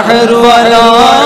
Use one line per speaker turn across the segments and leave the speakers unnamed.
بحر روایا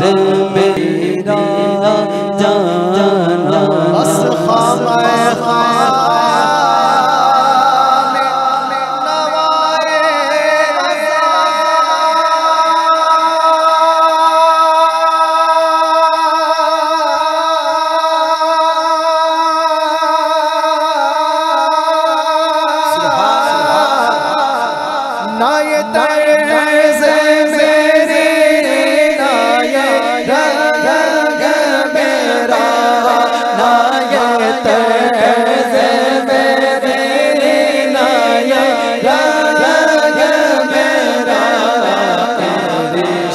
دل میرا جانا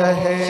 शहर